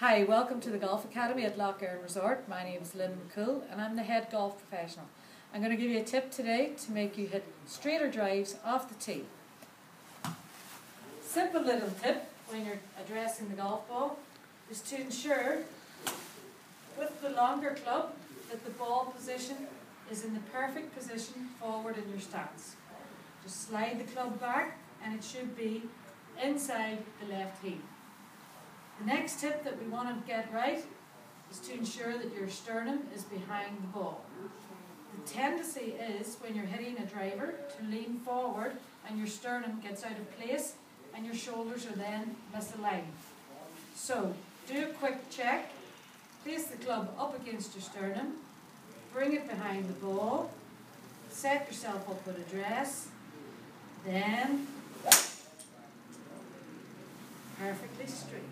Hi, welcome to the Golf Academy at Lough Erne Resort. My name is Lynn McCool and I'm the head golf professional. I'm going to give you a tip today to make you hit straighter drives off the tee. Simple little tip when you're addressing the golf ball is to ensure with the longer club that the ball position is in the perfect position forward in your stance. Just slide the club back and it should be inside the left heel. The next tip that we want to get right is to ensure that your sternum is behind the ball. The tendency is when you're hitting a driver to lean forward and your sternum gets out of place and your shoulders are then misaligned. So do a quick check, place the club up against your sternum, bring it behind the ball, set yourself up with address, then perfectly straight.